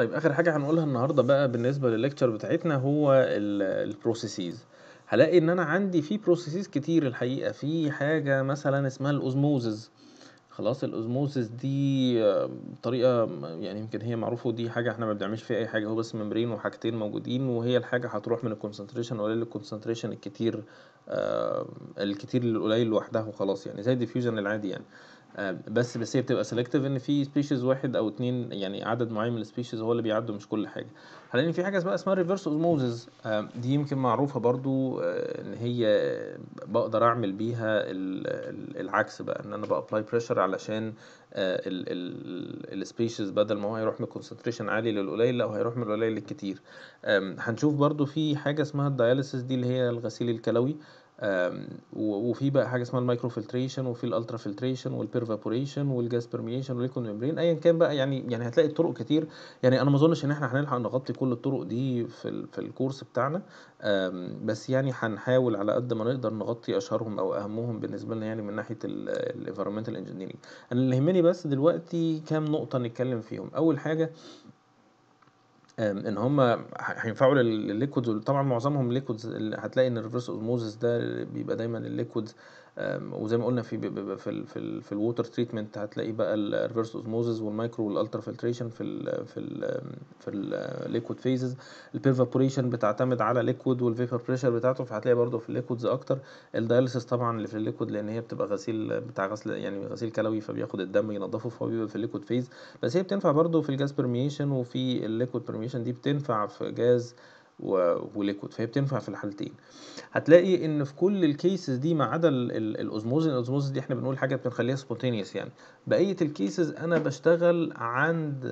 طيب آخر حاجة هنقولها النهارده بقى بالنسبة للlecture بتاعتنا هو ال الprocesses هالاقي إن أنا عندي في processes كتير الحقيقة، في حاجة مثلًا اسمها الosmosis خلاص الosmosis دي طريقة م يعني يمكن هي معروفة ودي حاجة إحنا ما بنعملش فيها أي حاجة، هو بس membrane وحاجتين موجودين وهي الحاجة هتروح من الconcentration القليل للconcentration الكتير الكتير للقليل لوحدها وخلاص يعني زي الdiffusion العادي يعني. بس بس هي بتبقى selective إن في species واحد أو 2 يعني عدد معين من الspecies هو اللي بيعدّوا مش كل حاجة. هالاقي إن في حاجة بقى اسمها reverse osmosis آآ دي يمكن معروفة برضه آآ إن هي باقدر أعمل بيها ال ال العكس بقى، إن أنا باapply pressure علشان آآ ال ال الspecies بدل ما هو هيروح من concentration عالي للقليل لأ هو هيروح من القليل للكتير. هنشوف برضه في حاجة اسمها الdialysis دي اللي هي الغسيل الكلوي وفي بقى حاجة اسمها الmicrofiltration وفي الultrafiltration والpervaporation والgas permeation والliquid membrane أيًا كان بقى يعني يعني هتلاقي الطرق كتير، يعني أنا ما أظنش إن إحنا هنلحق نغطي كل الطرق دي في في الcourse بتاعنا. بس يعني هنحاول على قد ما نقدر نغطي أشهرهم أو أهمهم بالنسبة لنا يعني من ناحية ال الenvironmental engineering. أنا اللي يهمني بس دلوقتي كام نقطة نتكلم فيهم، أول حاجة إن هُم هينفعوا لل للliquids وطبعًا معظمهم ال هتلاقي إن الreverse osmosis ده بيبقى دايمًا آمم وزي ما قُلنا في في في في الwater treatment هتلاقي بقى الreverse osmosis والmicro والultrafiltration في ال في ال في الliquid phases الpervaporation بتعتمد على liquid والvapor pressure بتاعته فهتلاقي برضه في الliquids أكتر. الdialysis طبعًا اللي في الliquid لإن هي بتبقى غسيل بتاع غسل يعني غسيل كلوي فبياخد الدم ينضفه فهو بيبقى في الliquid phase بس هي بتنفع برضه في الgas permeation وفي الliquid permeation دي بتنفع في gas و وliquid فهي بتنفع في الحالتين. هتلاقي إن في كل الcases دي ما عدا ال ال الosmosis الosmosis دي إحنا بنقول حاجة بنخليها spontaneous يعني، بقية الcases أنا باشتغل عند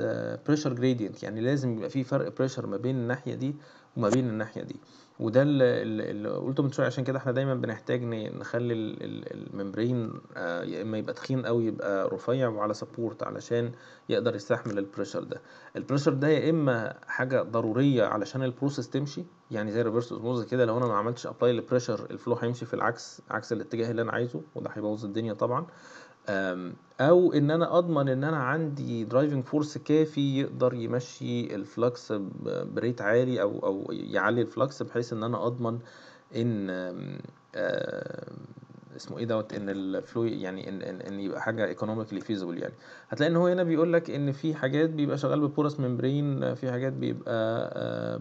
pressure gradient يعني لازم يبقى في فرق pressure ما بين الناحية دي وما بين الناحية دي، وده ال ال اللي قُلته من شوية عشان كده إحنا دايمًا بنحتاج نخلي ال ال الmembrane آآ يا إما يبقى تخين أوي يبقى رفيع وعلى support علشان يقدر يستحمل الpressure ده. الpressure ده يا إما حاجة ضرورية علشان الprocess تمشي، يعني زي الreverse osmosis كده لو أنا ما عملتش apply لpressure الflow هيمشي في العكس عكس الاتجاه اللي أنا عايزه وده هيبوظ الدنيا طبعًا. آمم أو إن أنا أضمن إن أنا عندي driving force كافي يقدر يمشّي ب بريت عالي أو أو يعلّي الflux بحيث أضمن إن آمم آآ اسمه إيه دوّة، إن الflow يعني إن إن إن يبقى حاجة economically feasible يعني. هتلاقي إن هو هنا بيقول لك إن في حاجات بيبقى شغال بporous membrane في حاجات بيبقى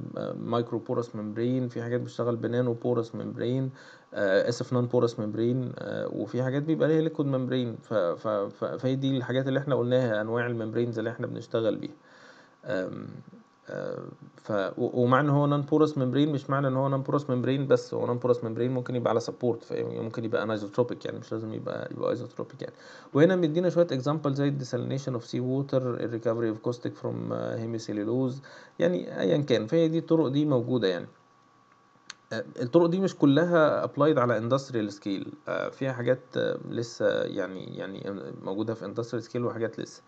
micro porous membrane في حاجات بتشتغل membrane آآ آسف non porous membrane آآ وفي حاجات بيبقى ليها ف ف فهي دي الحاجات اللي إحنا قُلناها أنواع الmembranes اللي إحنا بنشتغل بيها. ف ومع إن هو non porous membrane مش معنى إن هو non porous membrane بس، هو non porous membrane ممكن يبقى على support فممكن يبقى anisotropic يعني مش لازم يبقى يبقى isotropic يعني. وهنا مدّينا شوية example زي الdesalination of sea water الrecovery of caustic from hemicellulose يعني أيًا كان، فهي دي الطرق دي موجودة يعني. آآ الطرق دي مش كلها applied على industrial scale آآ فيها حاجات لسه يعني يعني موجودة في industrial scale وحاجات لسه.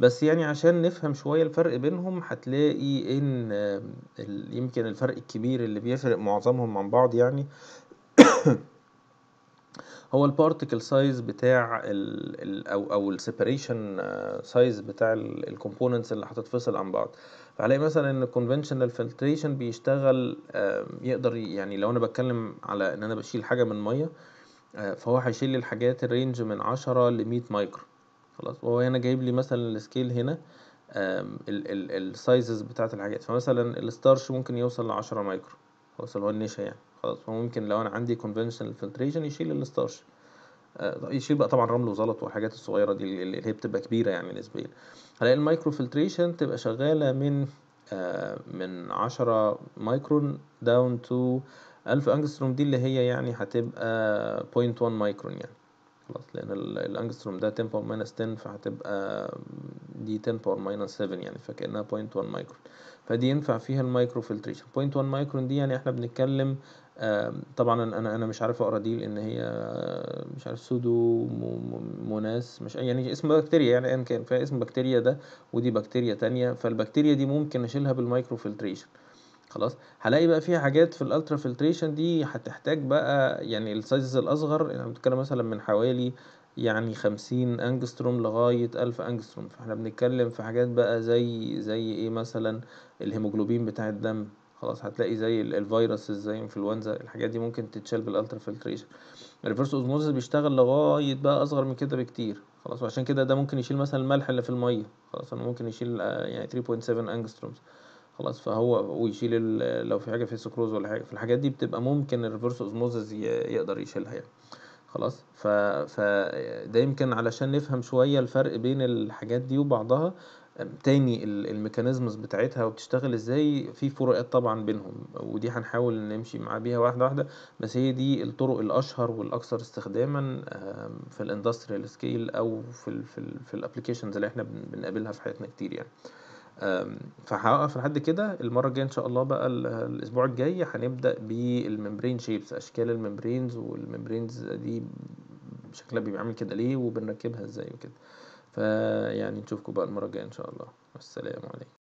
بس يعني عشان نفهم شوية الفرق بينهم هتلاقي ال يمكن الفرق الكبير اللي بيفرق معظمهم عن بعض يعني هو الparticle size بتاع ال ال أو أو الseparation size بتاع ال الcomponents اللي هتتفصل عن بعض. فهالاقي مثلًا إن الconventional filtration بيشتغل آآ يقدر يعني لو أنا باتكلم على إن أنا باشيل حاجة من مَيّة آآ فهو هيشيل لي الحاجات الrange من 10 ل100 مايكرو خلاص، وهو هنا جايب لي مثلًا الscale هنا آمم ال ال الsizes بتاعة الحاجات، فمثلًا الstarch ممكن يوصل ل10 مايكرو اللي هو النشا يعني. خلاص، فممكن لو أنا عندي conventional filtration يشيل ال starch آآ يشيل بقى طبعًا رمل وزلط والحاجات الصغيرة دي اللي هي بتبقى كبيرة يعني نسبيًا. هالاقي ال micro filtration تبقى شغالة من آآ من 10 مايكرون down to 1000 أنجستروم دي اللي هي يعني هتبقى 0.1 مايكرون يعني خلاص، لإن ال الأنجستروم ده 10 power minus 10 فهتبقى دي 10 power minus 7 يعني فكأنها 0.1 مايكرون. فدي ينفع فيها ال micro filtration 0.1 مايكرون دي يعني إحنا بنتكلم طبعًا أنا أنا مش عارف أقرأ دي لإن هي مش عارف pseudomonas مش يعني اسم بكتيريا يعني أيًا كان، فاسم بكتيريا ده ودي بكتيريا تانية، فالبكتيريا دي ممكن أشيلها بال micro filtration خلاص. هالاقي بقى في حاجات في ال ultrafiltration دي هتحتاج بقى يعني ال sizes الأصغر يعني بنتكلم مثلًا من حوالي يعني 50 أنجستروم لغاية 1000 أنجستروم فإحنا بنتكلم في حاجات بقى زي زي إيه مثلا؟ الهيموجلوبين بتاع الدم. خلاص هتلاقي زي ال- ال viruses زي انفلونزا الحاجات دي ممكن تتشال بال ultrafiltration ال reverse osmosis بيشتغل لغاية بقى أصغر من كده بكتير. خلاص وعشان كده ده ممكن يشيل مثلا الملح اللي في المية. خلاص أنا ممكن يشيل آه، يعني 3.7 انجسترومز خلاص فهو ويشيل لو في حاجة في سكروز ولا حاجة. في الحاجات دي بتبقى ممكن ال reverse osmosis يقدر يشيلها يعني. خلاص ف... فده يمكن علشان نفهم شوية الفرق بين الحاجات دي وبعضها. تاني ال- ال mechanisms بتاعتها وبتشتغل إزاي في فروقات طبعا بينهم ودي هنحاول نمشي مع بيها واحدة واحدة بس هي دي الطرق الأشهر والأكثر استخداما في ال industrial scale أو في ال في ال في ال applications اللي إحنا بن- بنقابلها في حياتنا كتير يعني. فهوقف لحد كده المرة الجاية إن شاء الله بقى ال- الأسبوع الجاي هنبدأ بال membrane shapes أشكال ال membranes وال membranes دي شكلها بيبقى عامل كده ليه وبنركبها إزاي وكده. فيعني نشوفكم بقى المرة الجاية إن شاء الله. والسلام عليكم.